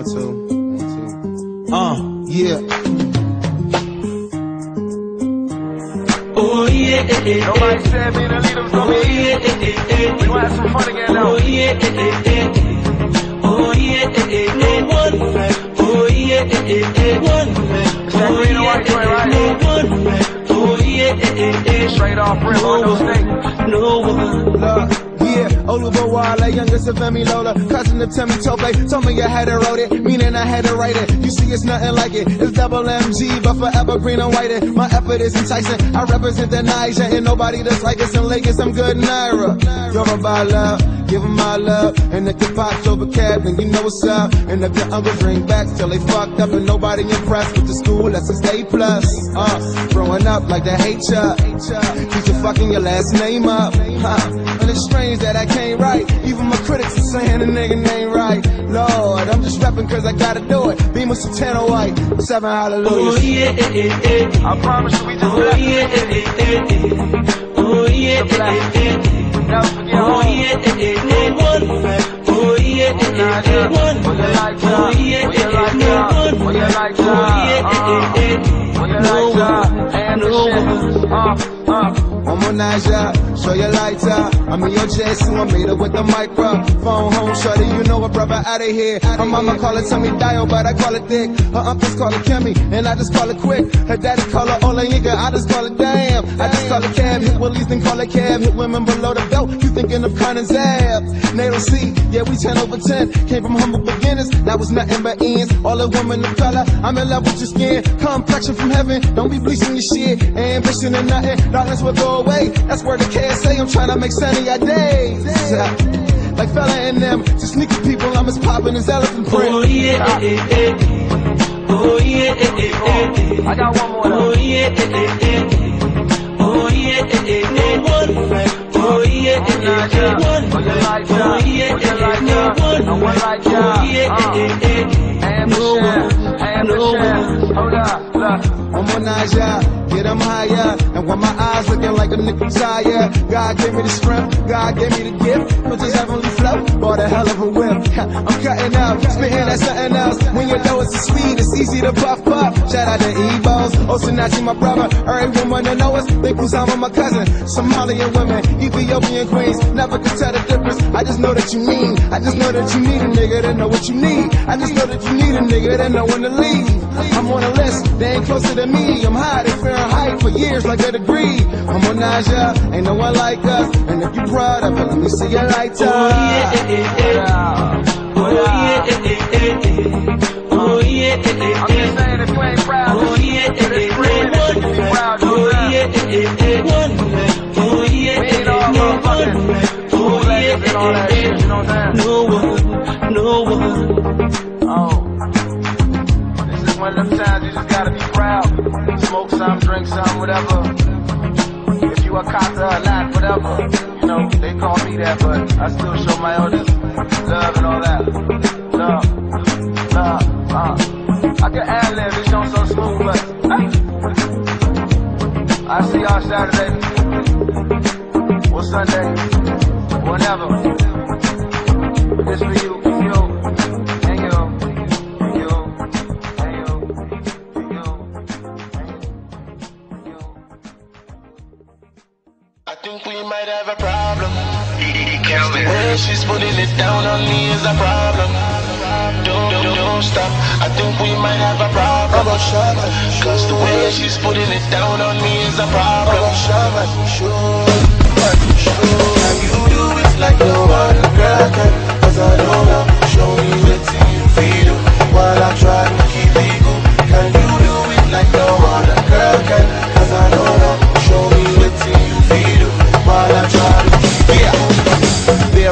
One, two. One, two. Uh, yeah. Oh yeah. Nobody said me and the leader was gonna Oh be yeah. We gonna have some fun again Oh yeah. Oh yeah. One man. Oh yeah. One man. It's that Oh green and yeah, white joint, right? One man. Oh yeah. Straight off rim on no snake. No one. Look, yeah, Olubowale, youngest of Femi Lola, cousin of Timmy Tope, told me I had to wrote it, meaning I had to write it. You see, it's nothing like it. It's double MG, but forever green and white. It. My effort is enticing. I represent the Niger, and nobody that's like us in Lakers. I'm good Naira. You're about love, give 'em my love. And if your pops over cab, then you know what's up. And if your uncles bring back till they fucked up and nobody impressed with the school, that's a stay plus. Uh, growing up like they hate ya. Teacher fucking your last name up. Huh. And it's strange that I can't write. Even my critics are saying the nigga name right. Lord, I'm just rapping cause I gotta do it. Beam with Sultana White. Seven Oh hallelujahs. yeah, eh, eh. I promise you we just Oh yeah, eh, eh, eh. Oh yeah. Never forget Oh yeah, eh, eh, eh. One. Oh yeah, eh, eh, eh. Oh yeah, eh, eh, eh. Oh yeah, eh, eh, eh. No I'm on Naja, show your lights out. I'm in your chest, so I made it with the microphone. Home shorty, you know a brother out of here. Her mama call it Tommy Dial, but I call it Dick. Her uncles call it Kimmy, and I just call it quick. Her daddy call her Ola Yinka, I just call it Damn. I just call it Cab, hit Willies, then call it Cab. Hit women below the belt, you thinking of Con and Zab. Naeto C, yeah, we 10 over 10. Came from humble beginners, that was nothing but ends. All the women of color, I'm in love with your skin. Complexion from heaven, don't be bleaching your shit. Ambition and nothing, darkness will go away. That's where the kids say I'm trying to make sunny our days. Like fella and them, to sneaky people, I'm as poppin' as elephant Oh print. yeah, eh, eh, eh. Oh yeah, eh, eh, eh, eh. I got one more Oh though. yeah, eh, eh, eh. Oh yeah, eh, eh, eh. One man. Oh yeah, eh, eh, eh. One What you man. like, Oh John? yeah, What you eh, like, eh, eh. John? One I want man. like Oh John. yeah, Uh. eh, eh, eh. I'm on Naja, get them higher. And when my eyes like a nickel tire, God gave me the strength, God gave me the gift. With this heavenly flow, bought a hell of a whip. I'm cutting up, spitting at something else. When you know it's sweet, it's easy to puff puff. Shout out to Osinachi, my brother. Every woman that know us, think Kusama, my cousin. Somalian women, Ethiopian queens, never could tell the difference. I just know that you mean, I just know that you need a nigga that know what you need. I just know that you need a nigga that know when to leave. I'm on a list, they ain't closer to me. I'm high, they Fahrenheit for years like a degree. I'm ain't no one like us. And if you proud of it, let me see your lights Oh up. yeah, eh, eh, eh. Oh yeah, eh, eh, eh, eh. Oh yeah, eh, eh, I'm just saying if you ain't proud, Oh yeah, eh, eh, eh. you be proud. Oh yeah, eh, eh, eh. One man. Oh yeah, eh, eh, eh. One man. Oh yeah, and eh, eh, shit, you know what I'm saying? No one, no one. Oh. This is one of them times you just gotta be proud. Smoke some, drink some, whatever. A cocker or not, whatever. You know, they call me that, but I still show my elders love and all that. Love, love, uh. I can ad lib, it's on so smooth, but I see y'all Saturday or Sunday, whenever. This for you, for you, think we might have a problem. The way she's putting it down on me is a problem. Don't, don't, don't stop. I think we might have a problem. Cause the way she's putting it down on me is a problem. Can you do it like no other girl can? Cause I don't know.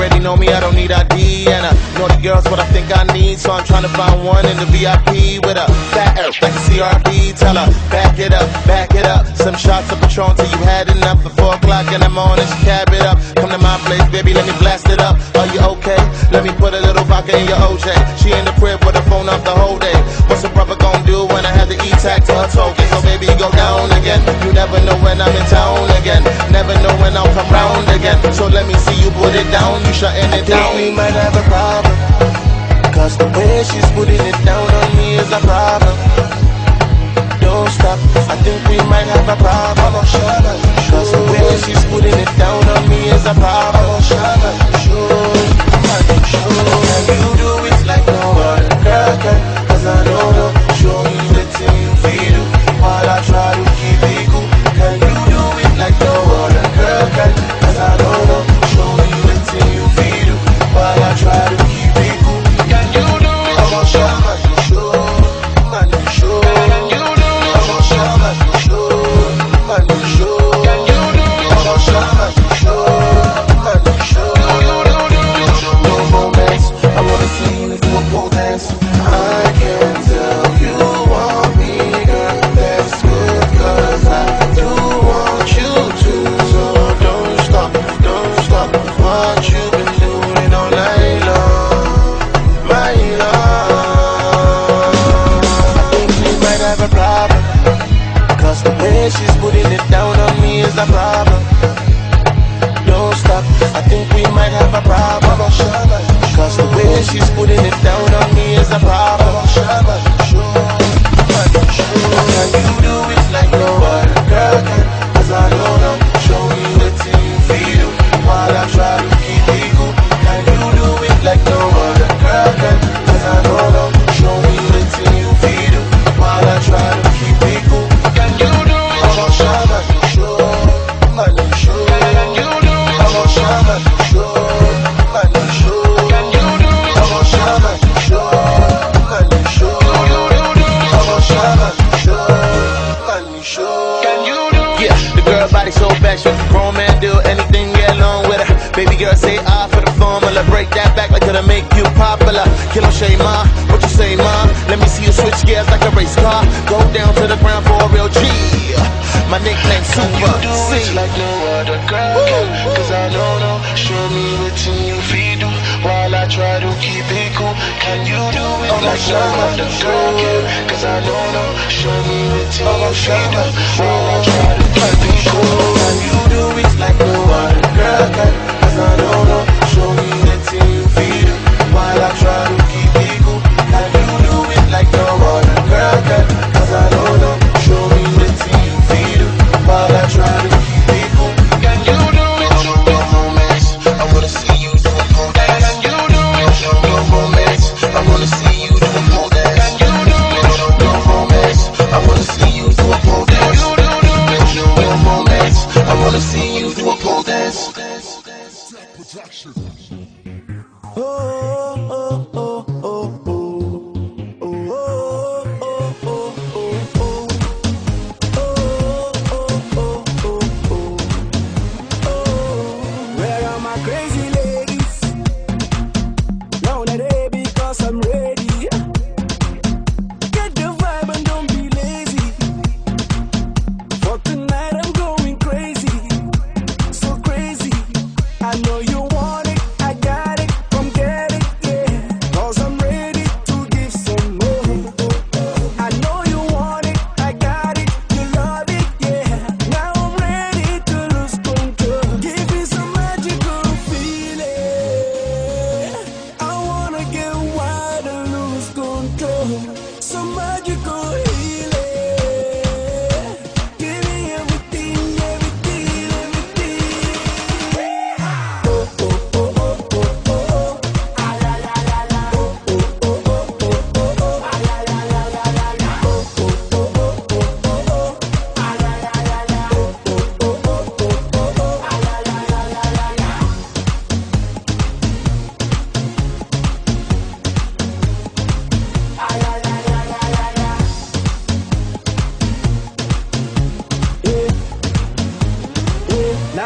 Already know me, I don't need ID. And know the girls what I think I need. So I'm trying to find one in the VIP with a fat ass like a CRB. Tell her, back it up, back it up. Some shots of Patron till you had enough. At 4 o'clock in the morning, she cab it up. Come to my place, baby, let me blast it up. Are you okay? Let me put a little vodka in your OJ. She in the crib with her phone up the whole day. What's a brother gonna do when I have the E-tack to her token? So baby, go down again. You never know when I'm in town again. Never know when I'll come round again. So let me see you put it down. You shutting it down. We might have a problem. Cause the way she's putting it down on me is a problem. Don't stop. I think we might have a problem. Cause the way she's putting it down on me is a problem. have a problem. Cause the way she's putting it down on gonna make you popular. Kill him, shame ma. What you say, ma? Let me see you switch gears like a race car. Go down to the ground for a real G. My nickname Super C. like no other girl can, Cause I don't. Show me what you feel do. while I try to keep it cool. Can you do it oh like no other girl can? Cause I don't. Show me what you oh feel while I try to keep it cool. Can you do it like no other girl can? Cause I don't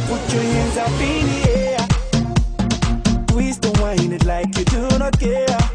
down, put your hands up in the air. twist don't it like you do not care.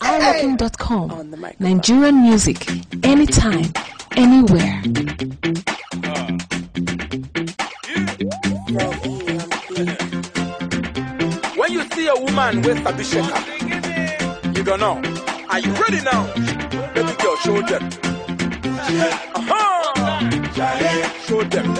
iROKING.com. Nigerian music, anytime, anywhere. When you see a woman with a bishaka, you don't know. Are you ready now? Let me go, show them. Uh-huh. Show them.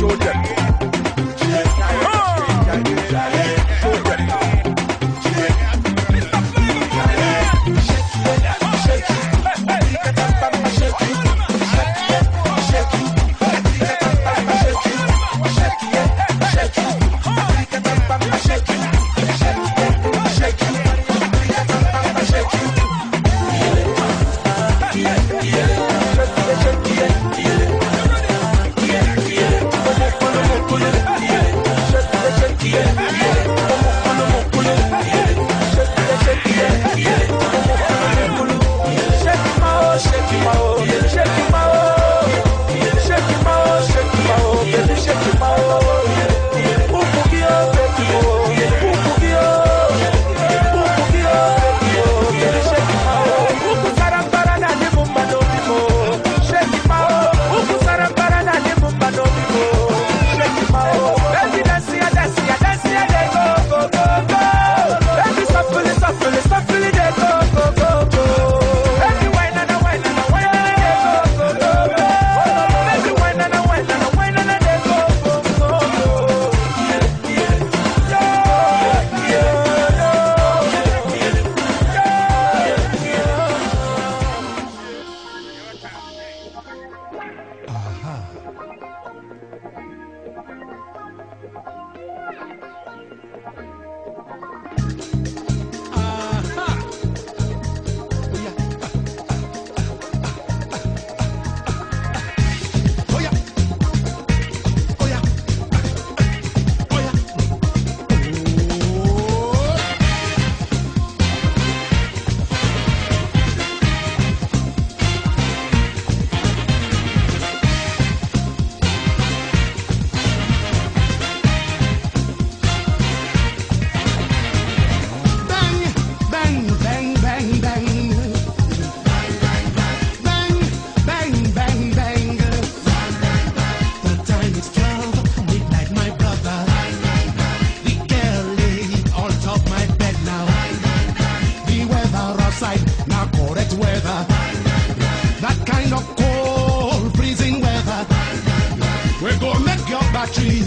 show them.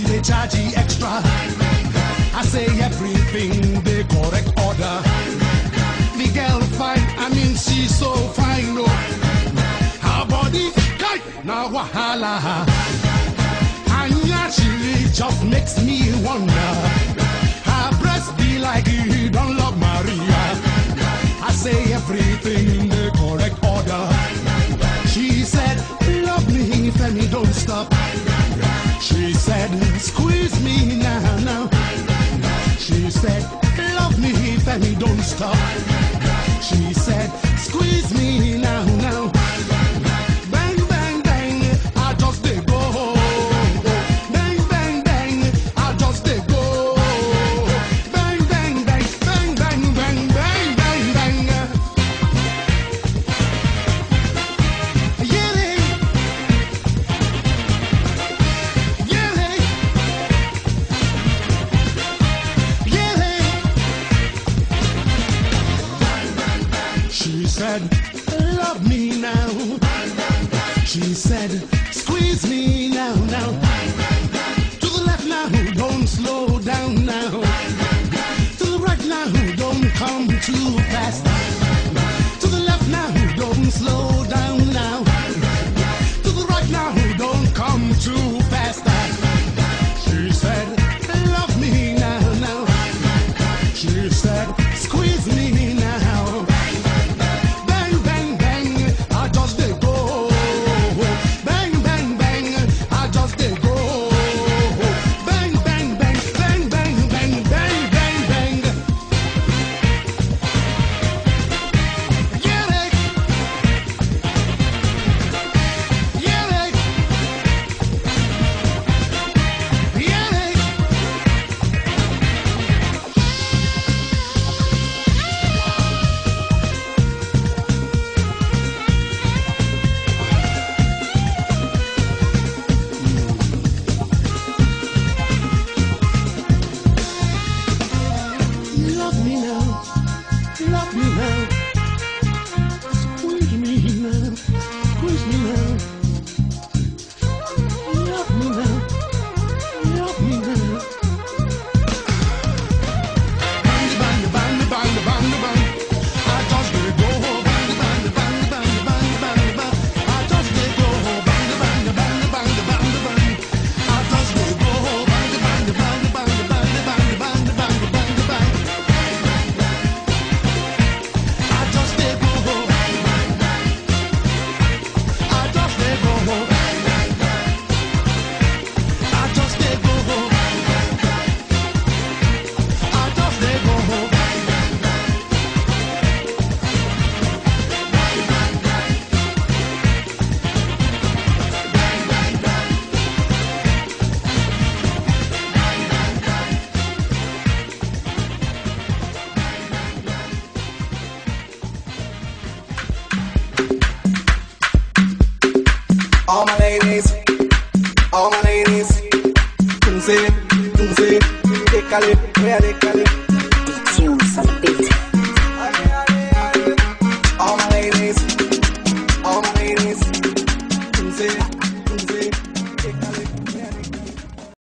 they charge you extra. I say everything they correct order. The girl fine, I mean she's so fine, no. Her body, kai, na wahala. Hanya chili just makes me wonder. Her breast be like you don't love Maria. I say everything in the correct order. She said, love me, Femi, don't stop said, squeeze me now, now. She said, love me if I don't stop. She said, squeeze me